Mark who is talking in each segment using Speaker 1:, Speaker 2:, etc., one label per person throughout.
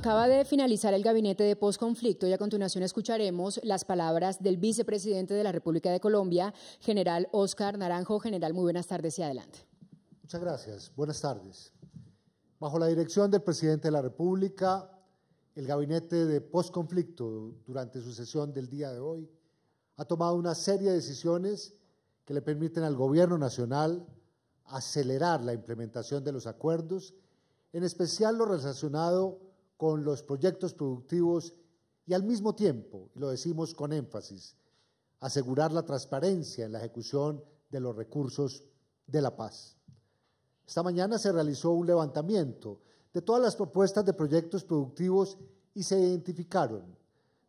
Speaker 1: Acaba de finalizar el gabinete de posconflicto y a continuación escucharemos las palabras del vicepresidente de la República de Colombia, general Oscar Naranjo. General, muy buenas tardes y adelante.
Speaker 2: Muchas gracias. Buenas tardes. Bajo la dirección del presidente de la República, el gabinete de posconflicto durante su sesión del día de hoy ha tomado una serie de decisiones que le permiten al gobierno nacional acelerar la implementación de los acuerdos, en especial lo relacionado con los proyectos productivos y al mismo tiempo, y lo decimos con énfasis, asegurar la transparencia en la ejecución de los recursos de la paz. Esta mañana se realizó un levantamiento de todas las propuestas de proyectos productivos y se identificaron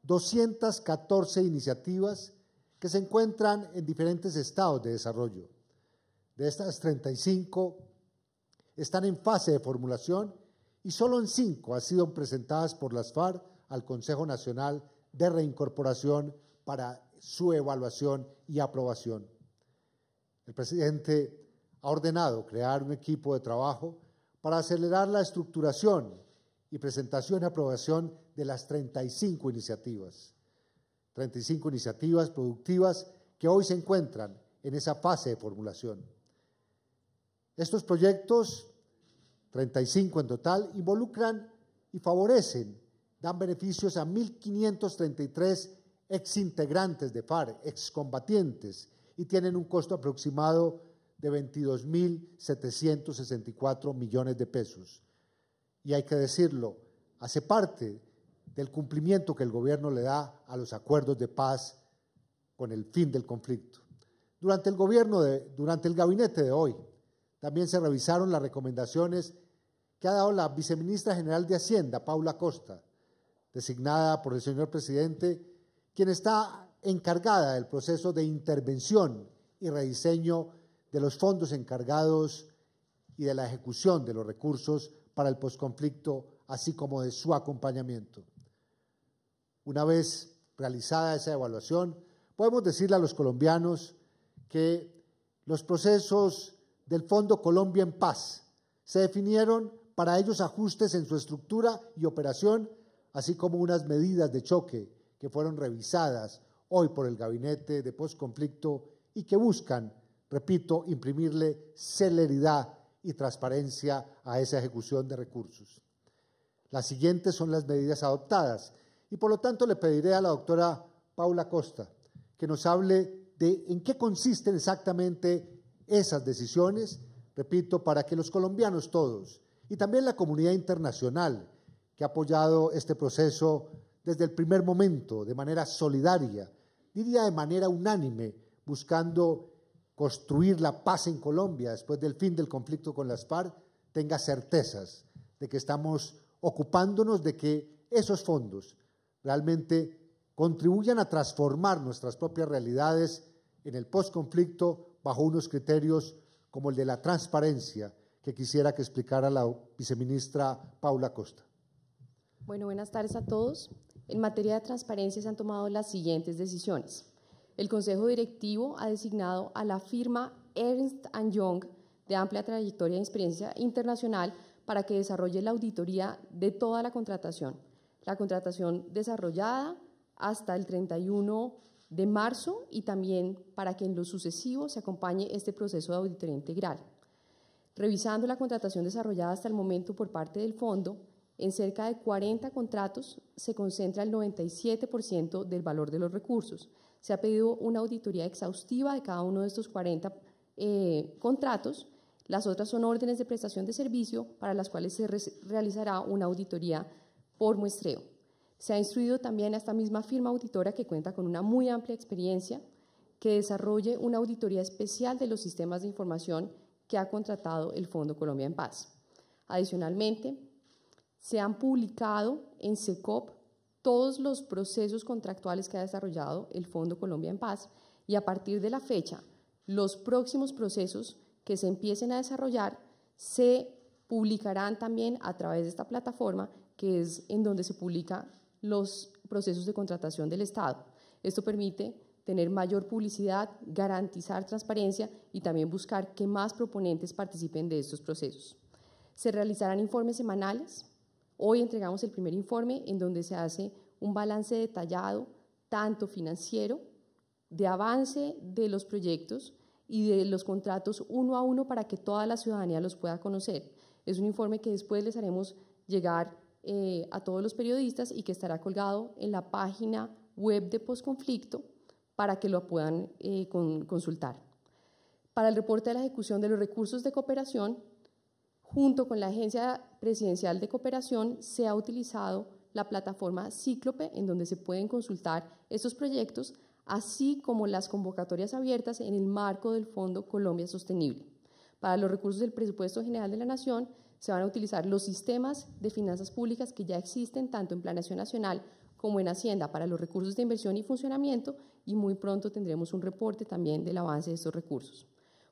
Speaker 2: 214 iniciativas que se encuentran en diferentes estados de desarrollo. De estas 35 están en fase de formulación y solo en cinco han sido presentadas por las FARC al Consejo Nacional de Reincorporación para su evaluación y aprobación. El presidente ha ordenado crear un equipo de trabajo para acelerar la estructuración y presentación y aprobación de las 35 iniciativas. 35 iniciativas productivas que hoy se encuentran en esa fase de formulación. Estos proyectos 35 en total, involucran y favorecen, dan beneficios a 1.533 exintegrantes de FARC, excombatientes, y tienen un costo aproximado de 22.764 millones de pesos. Y hay que decirlo, hace parte del cumplimiento que el gobierno le da a los acuerdos de paz con el fin del conflicto. Durante el gobierno de, durante el gabinete de hoy, también se revisaron las recomendaciones que ha dado la viceministra general de Hacienda, Paula Costa, designada por el señor presidente, quien está encargada del proceso de intervención y rediseño de los fondos encargados y de la ejecución de los recursos para el posconflicto, así como de su acompañamiento. Una vez realizada esa evaluación, podemos decirle a los colombianos que los procesos del Fondo Colombia en Paz se definieron para ellos ajustes en su estructura y operación, así como unas medidas de choque que fueron revisadas hoy por el gabinete de posconflicto y que buscan, repito, imprimirle celeridad y transparencia a esa ejecución de recursos. Las siguientes son las medidas adoptadas y por lo tanto le pediré a la doctora Paula Costa que nos hable de en qué consisten exactamente esas decisiones, repito, para que los colombianos todos y también la comunidad internacional que ha apoyado este proceso desde el primer momento, de manera solidaria, diría de manera unánime, buscando construir la paz en Colombia después del fin del conflicto con las FARC, tenga certezas de que estamos ocupándonos de que esos fondos realmente contribuyan a transformar nuestras propias realidades en el postconflicto bajo unos criterios como el de la transparencia, que quisiera que explicara la viceministra Paula Costa.
Speaker 3: Bueno, buenas tardes a todos. En materia de transparencia se han tomado las siguientes decisiones. El Consejo Directivo ha designado a la firma Ernst Young, de amplia trayectoria y experiencia internacional, para que desarrolle la auditoría de toda la contratación. La contratación desarrollada hasta el 31 de marzo y también para que en lo sucesivo se acompañe este proceso de auditoría integral. Revisando la contratación desarrollada hasta el momento por parte del fondo, en cerca de 40 contratos se concentra el 97% del valor de los recursos. Se ha pedido una auditoría exhaustiva de cada uno de estos 40 eh, contratos. Las otras son órdenes de prestación de servicio para las cuales se realizará una auditoría por muestreo. Se ha instruido también a esta misma firma auditora que cuenta con una muy amplia experiencia que desarrolle una auditoría especial de los sistemas de información que ha contratado el Fondo Colombia en Paz. Adicionalmente, se han publicado en SECOP todos los procesos contractuales que ha desarrollado el Fondo Colombia en Paz y a partir de la fecha, los próximos procesos que se empiecen a desarrollar se publicarán también a través de esta plataforma que es en donde se publican los procesos de contratación del Estado. Esto permite tener mayor publicidad, garantizar transparencia y también buscar que más proponentes participen de estos procesos. Se realizarán informes semanales Hoy entregamos el primer informe en donde se hace un balance detallado, tanto financiero, de avance de los proyectos y de los contratos uno a uno para que toda la ciudadanía los pueda conocer. Es un informe que después les haremos llegar eh, a todos los periodistas y que estará colgado en la página web de Postconflicto para que lo puedan eh, consultar. Para el reporte de la ejecución de los recursos de cooperación, junto con la Agencia Presidencial de Cooperación, se ha utilizado la plataforma Cíclope, en donde se pueden consultar estos proyectos, así como las convocatorias abiertas en el marco del Fondo Colombia Sostenible. Para los recursos del Presupuesto General de la Nación, se van a utilizar los sistemas de finanzas públicas que ya existen tanto en Planación Nacional como en Hacienda para los recursos de inversión y funcionamiento y muy pronto tendremos un reporte también del avance de estos recursos.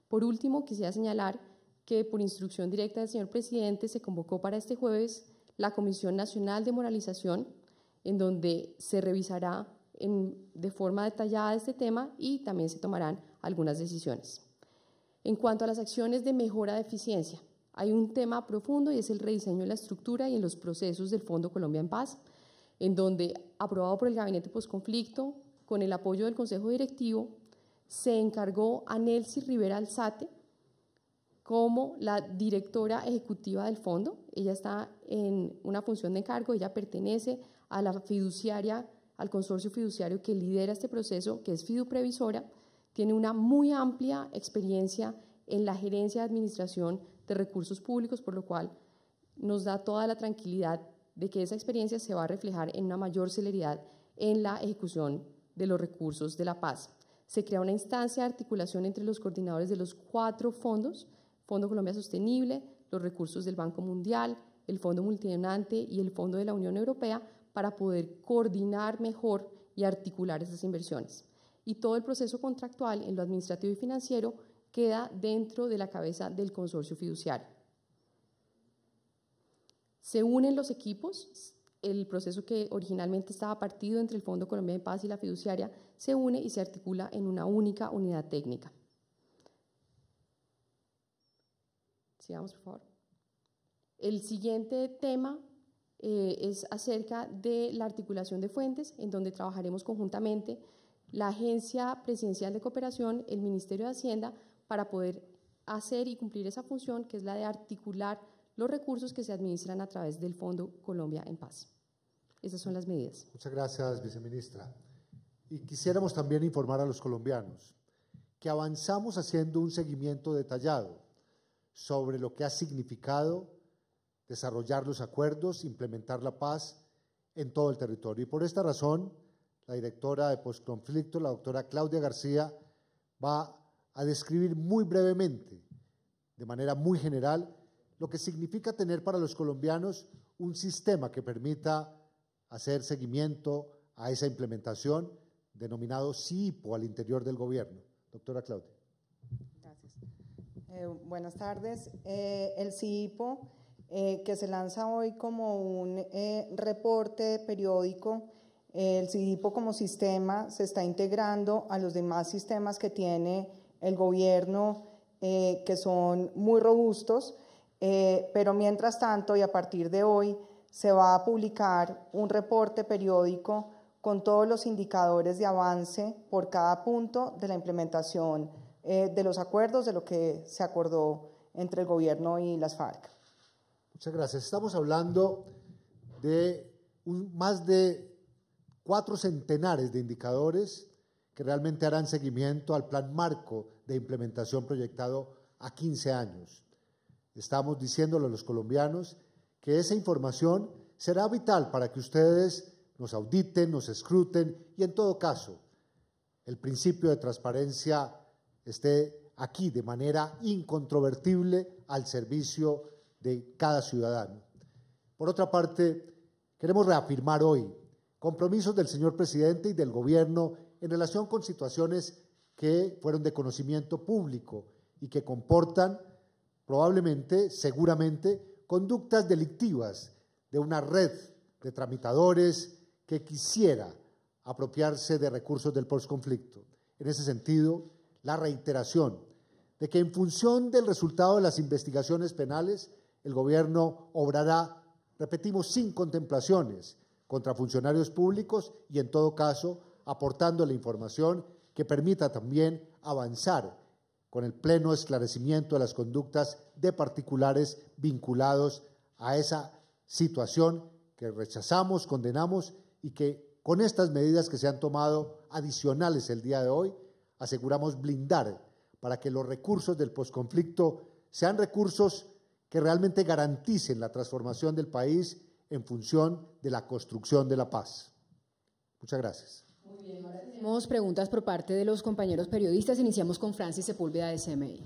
Speaker 3: Por último, quisiera señalar que por instrucción directa del señor presidente se convocó para este jueves la Comisión Nacional de Moralización, en donde se revisará de forma detallada este tema y también se tomarán algunas decisiones. En cuanto a las acciones de mejora de eficiencia, hay un tema profundo y es el rediseño de la estructura y en los procesos del Fondo Colombia en Paz, en donde, aprobado por el Gabinete Postconflicto, con el apoyo del Consejo Directivo, se encargó a Nelcy Rivera Alzate como la directora ejecutiva del fondo. Ella está en una función de encargo, ella pertenece a la fiduciaria, al consorcio fiduciario que lidera este proceso, que es Fiduprevisora, tiene una muy amplia experiencia en la gerencia de administración de recursos públicos, por lo cual nos da toda la tranquilidad de que esa experiencia se va a reflejar en una mayor celeridad en la ejecución de los recursos de la paz. Se crea una instancia de articulación entre los coordinadores de los cuatro fondos, Fondo Colombia Sostenible, los recursos del Banco Mundial, el Fondo Multidonante y el Fondo de la Unión Europea, para poder coordinar mejor y articular esas inversiones. Y todo el proceso contractual en lo administrativo y financiero queda dentro de la cabeza del consorcio fiduciario. Se unen los equipos, el proceso que originalmente estaba partido entre el Fondo Colombia de Paz y la fiduciaria se une y se articula en una única unidad técnica. Sigamos, por favor. El siguiente tema eh, es acerca de la articulación de fuentes, en donde trabajaremos conjuntamente la Agencia Presidencial de Cooperación, el Ministerio de Hacienda, para poder hacer y cumplir esa función que es la de articular los recursos que se administran a través del Fondo Colombia en Paz. Esas son las medidas.
Speaker 2: Muchas gracias, viceministra. Y quisiéramos también informar a los colombianos que avanzamos haciendo un seguimiento detallado sobre lo que ha significado desarrollar los acuerdos, implementar la paz en todo el territorio. Y por esta razón, la directora de Postconflicto, la doctora Claudia García, va a describir muy brevemente, de manera muy general, lo que significa tener para los colombianos un sistema que permita hacer seguimiento a esa implementación denominado CIPO al interior del gobierno. Doctora Claudia.
Speaker 4: Gracias. Eh, buenas tardes. Eh, el CIPO, eh, que se lanza hoy como un reporte periódico, el CIPO como sistema se está integrando a los demás sistemas que tiene el gobierno, que son muy robustos, eh, pero mientras tanto y a partir de hoy se va a publicar un reporte periódico con todos los indicadores de avance por cada punto de la implementación eh, de los acuerdos, de lo que se acordó entre el gobierno y las FARC.
Speaker 2: Muchas gracias. Estamos hablando de más de cuatro centenares de indicadores que realmente harán seguimiento al plan marco de implementación proyectado a 15 años. Estamos diciéndole a los colombianos que esa información será vital para que ustedes nos auditen, nos escruten y en todo caso el principio de transparencia esté aquí de manera incontrovertible al servicio de cada ciudadano. Por otra parte, queremos reafirmar hoy compromisos del señor presidente y del gobierno en relación con situaciones que fueron de conocimiento público y que comportan probablemente, seguramente, conductas delictivas de una red de tramitadores que quisiera apropiarse de recursos del postconflicto. En ese sentido, la reiteración de que en función del resultado de las investigaciones penales, el gobierno obrará repetimos, sin contemplaciones contra funcionarios públicos y, en todo caso, aportando la información que permita también avanzar con el pleno esclarecimiento de las conductas de particulares vinculados a esa situación que rechazamos, condenamos y que con estas medidas que se han tomado adicionales el día de hoy, aseguramos blindar para que los recursos del posconflicto sean recursos que realmente garanticen la transformación del país en función de la construcción de la paz. Muchas gracias.
Speaker 1: Muy tenemos preguntas por parte de los compañeros periodistas. Iniciamos con Francis Sepúlveda de CMI.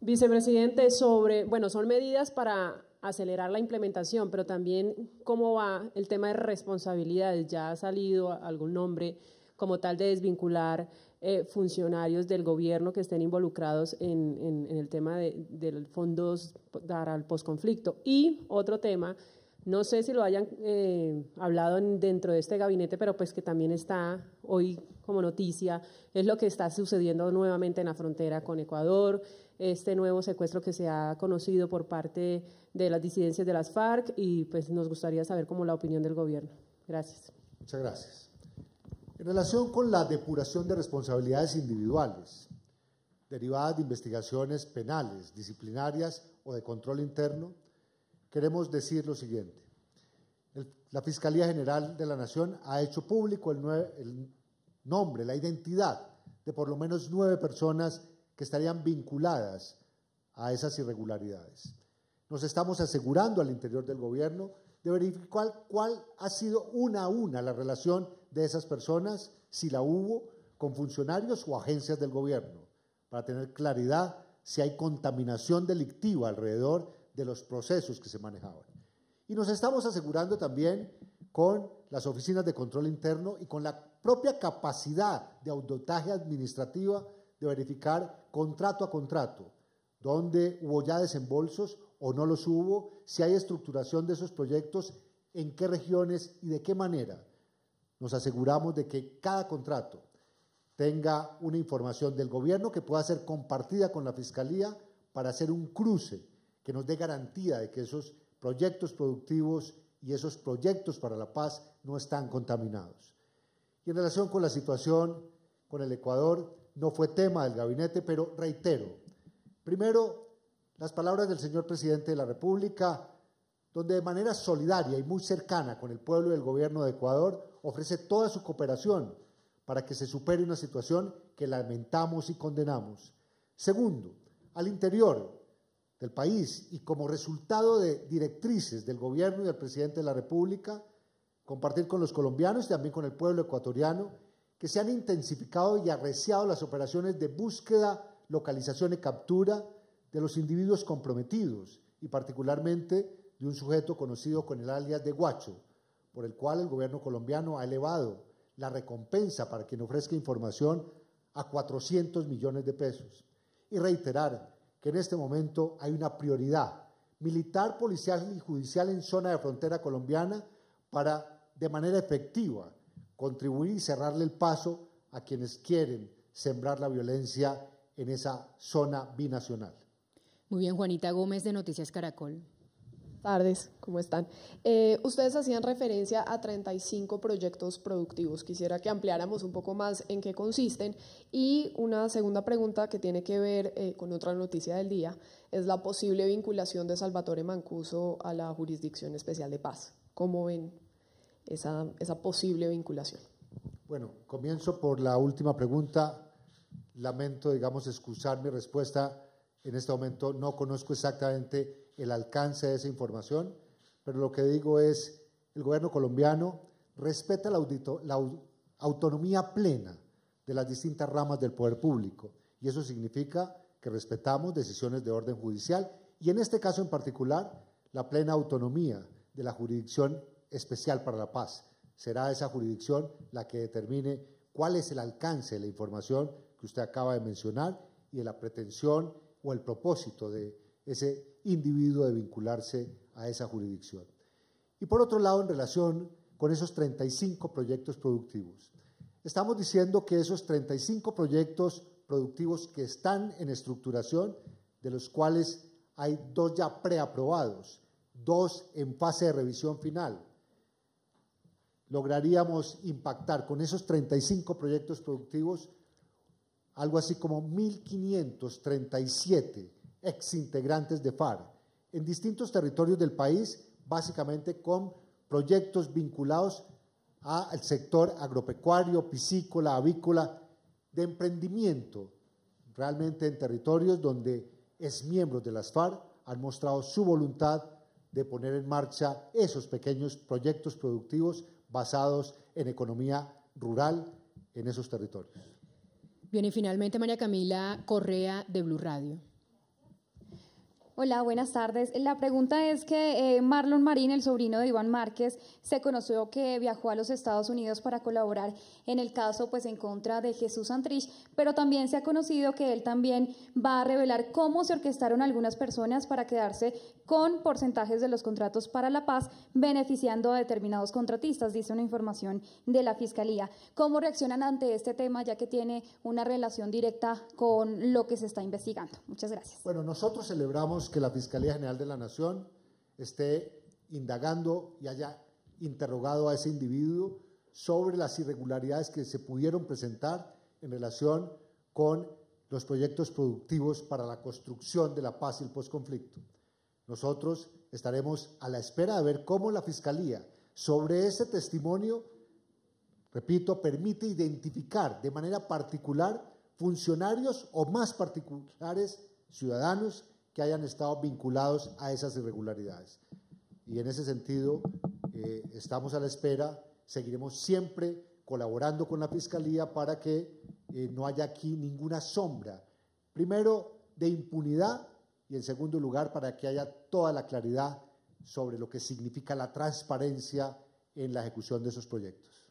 Speaker 5: Vicepresidente, sobre, bueno, son medidas para acelerar la implementación, pero también cómo va el tema de responsabilidades. Ya ha salido algún nombre como tal de desvincular eh, funcionarios del gobierno que estén involucrados en, el tema de, de fondos para el posconflicto. Y otro tema, no sé si lo hayan eh, hablado dentro de este gabinete, pero pues que también está hoy como noticia, es lo que está sucediendo nuevamente en la frontera con Ecuador, este nuevo secuestro que se ha conocido por parte de las disidencias de las FARC y pues nos gustaría saber cómo la opinión del gobierno. Gracias.
Speaker 2: Muchas gracias. En relación con la depuración de responsabilidades individuales derivadas de investigaciones penales, disciplinarias o de control interno, queremos decir lo siguiente. la Fiscalía General de la Nación ha hecho público el, el nombre, la identidad de por lo menos nueve personas que estarían vinculadas a esas irregularidades. Nos estamos asegurando al interior del gobierno de verificar cuál ha sido una a una la relación de esas personas, si la hubo, con funcionarios o agencias del gobierno, para tener claridad si hay contaminación delictiva alrededor de los procesos que se manejaban. Y nos estamos asegurando también con las oficinas de control interno y con la propia capacidad de auditaje administrativa de verificar contrato a contrato, dónde hubo ya desembolsos o no los hubo, si hay estructuración de esos proyectos, en qué regiones y de qué manera nos aseguramos de que cada contrato tenga una información del gobierno que pueda ser compartida con la Fiscalía para hacer un cruce que nos dé garantía de que esos proyectos productivos y esos proyectos para la paz no están contaminados. Y en relación con la situación con el Ecuador, no fue tema del gabinete, pero reitero, primero, las palabras del señor presidente de la República, donde de manera solidaria y muy cercana con el pueblo y el gobierno de Ecuador ofrece toda su cooperación para que se supere una situación que lamentamos y condenamos. Segundo, al interior del país y como resultado de directrices del gobierno y del presidente de la República, compartir con los colombianos y también con el pueblo ecuatoriano que se han intensificado y arreciado las operaciones de búsqueda, localización y captura de los individuos comprometidos y particularmente de un sujeto conocido con el alias de Guacho, por el cual el gobierno colombiano ha elevado la recompensa para quien ofrezca información a 400 millones de pesos. Y reiterar que en este momento hay una prioridad militar, policial y judicial en zona de frontera colombiana para, de manera efectiva, contribuir y cerrarle el paso a quienes quieren sembrar la violencia en esa zona binacional.
Speaker 1: Muy bien, Juanita Gómez de Noticias Caracol
Speaker 3: tardes, ¿cómo están? Eh, ustedes hacían referencia a 35 proyectos productivos. Quisiera que ampliáramos un poco más en qué consisten. Y una segunda pregunta que tiene que ver eh, con otra noticia del día es la posible vinculación de Salvatore Mancuso a la Jurisdicción Especial de Paz. ¿Cómo ven esa, esa posible vinculación?
Speaker 2: Bueno, comienzo por la última pregunta. Lamento, digamos, excusar mi respuesta. En este momento no conozco exactamente el alcance de esa información, pero lo que digo es, el gobierno colombiano respeta la, autonomía plena de las distintas ramas del poder público y eso significa que respetamos decisiones de orden judicial y en este caso en particular la plena autonomía de la jurisdicción especial para la paz. Será esa jurisdicción la que determine cuál es el alcance de la información que usted acaba de mencionar y de la pretensión o el propósito de ese individuo de vincularse a esa jurisdicción. Y por otro lado, en relación con esos 35 proyectos productivos, estamos diciendo que esos 35 proyectos productivos que están en estructuración, de los cuales hay dos ya preaprobados, dos en fase de revisión final, lograríamos impactar con esos 35 proyectos productivos algo así como 1.537 exintegrantes de FAR en distintos territorios del país, básicamente con proyectos vinculados al sector agropecuario, piscícola, avícola, de emprendimiento, realmente en territorios donde es miembros de las FARC han mostrado su voluntad de poner en marcha esos pequeños proyectos productivos basados en economía rural en esos territorios.
Speaker 1: Bien, y finalmente María Camila Correa de Blue Radio.
Speaker 6: Hola, buenas tardes. La pregunta es que eh, Marlon Marín, el sobrino de Iván Márquez, se conoció que viajó a los Estados Unidos para colaborar en el caso pues en contra de Jesús Antrich, pero también se ha conocido que él también va a revelar cómo se orquestaron algunas personas para quedarse con porcentajes de los contratos para la paz, beneficiando a determinados contratistas, dice una información de la Fiscalía. ¿Cómo reaccionan ante este tema, ya que tiene una relación directa con lo que se está investigando? Muchas gracias.
Speaker 2: Bueno, nosotros celebramos que la Fiscalía General de la Nación esté indagando y haya interrogado a ese individuo sobre las irregularidades que se pudieron presentar en relación con los proyectos productivos para la construcción de la paz y el posconflicto. Nosotros estaremos a la espera de ver cómo la Fiscalía sobre ese testimonio, repito, permite identificar de manera particular funcionarios o más particulares ciudadanos que hayan estado vinculados a esas irregularidades. Y en ese sentido, eh, estamos a la espera, seguiremos siempre colaborando con la Fiscalía para que eh, no haya aquí ninguna sombra, primero, de impunidad y en segundo lugar, para que haya toda la claridad sobre lo que significa la transparencia en la ejecución de esos proyectos.